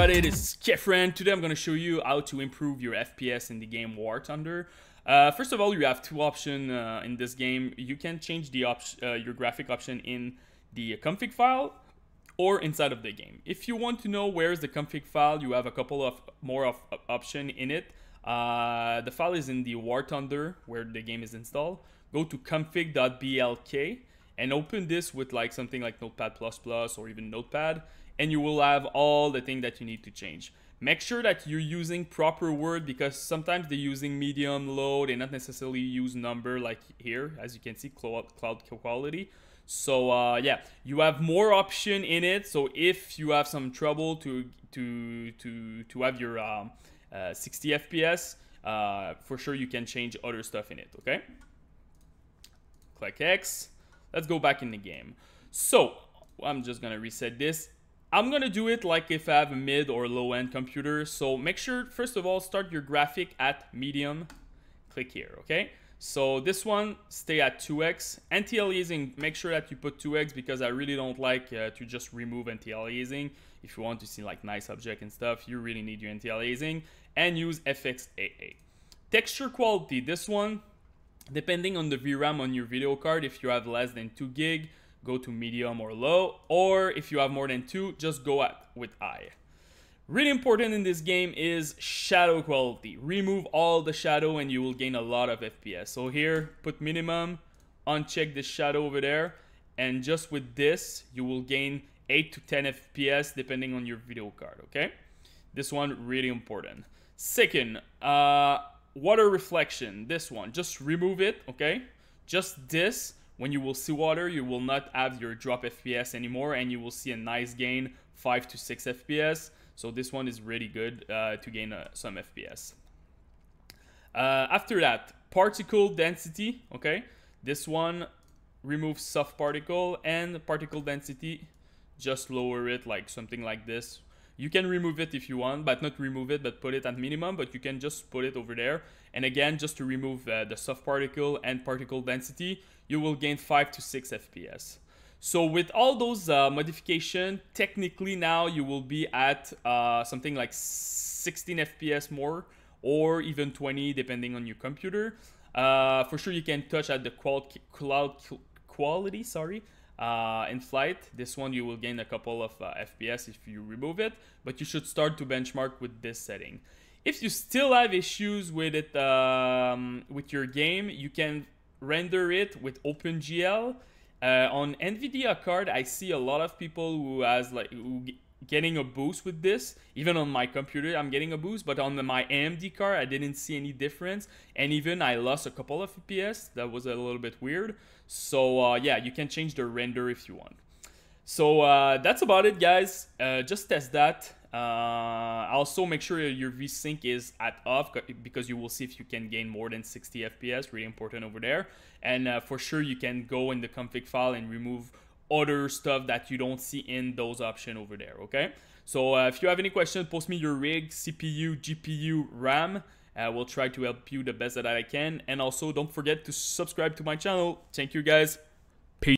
everybody, this is Kephren. Today I'm going to show you how to improve your FPS in the game War Thunder. Uh, first of all, you have two options uh, in this game. You can change the op uh, your graphic option in the config file or inside of the game. If you want to know where's the config file, you have a couple of more of option in it. Uh, the file is in the War Thunder where the game is installed. Go to config.blk and open this with like something like Notepad++ plus or even Notepad and you will have all the things that you need to change. Make sure that you're using proper word because sometimes they're using medium, low, they not necessarily use number like here, as you can see, cloud quality. So uh, yeah, you have more option in it. So if you have some trouble to to to to have your um, uh, 60 FPS, uh, for sure you can change other stuff in it. Okay. Click X. Let's go back in the game. So I'm just gonna reset this. I'm gonna do it like if I have a mid or low end computer. So make sure, first of all, start your graphic at medium. Click here, okay? So this one, stay at 2x. Anti-aliasing, make sure that you put 2x because I really don't like uh, to just remove anti-aliasing. If you want to see like nice object and stuff, you really need your anti-aliasing. And use FXAA. Texture quality, this one, depending on the VRAM on your video card, if you have less than 2 gig, go to medium or low, or if you have more than two, just go at with I. Really important in this game is shadow quality. Remove all the shadow and you will gain a lot of FPS. So here, put minimum, uncheck the shadow over there, and just with this, you will gain 8 to 10 FPS depending on your video card, okay? This one, really important. Second, uh, water reflection, this one, just remove it, okay? Just this, when you will see water, you will not have your drop FPS anymore and you will see a nice gain 5 to 6 FPS. So this one is really good uh, to gain uh, some FPS. Uh, after that, particle density, okay? This one removes soft particle and particle density, just lower it like something like this. You can remove it if you want, but not remove it, but put it at minimum, but you can just put it over there. And again, just to remove uh, the soft particle and particle density, you will gain 5 to 6 FPS. So with all those uh, modification, technically now you will be at uh, something like 16 FPS more or even 20 depending on your computer. Uh, for sure you can touch at the qual cloud quality, sorry, uh, in flight. This one you will gain a couple of uh, FPS if you remove it, but you should start to benchmark with this setting. If you still have issues with it um, with your game, you can render it with OpenGL. Uh, on NVIDIA card, I see a lot of people who has like who getting a boost with this. Even on my computer, I'm getting a boost, but on the, my AMD card, I didn't see any difference. And even I lost a couple of FPS. That was a little bit weird. So uh, yeah, you can change the render if you want. So uh, that's about it, guys. Uh, just test that. Uh, also, make sure your VSync is at off because you will see if you can gain more than 60 FPS. Really important over there. And uh, for sure, you can go in the config file and remove other stuff that you don't see in those options over there. Okay. So uh, if you have any questions, post me your rig, CPU, GPU, RAM. I will try to help you the best that I can. And also, don't forget to subscribe to my channel. Thank you, guys.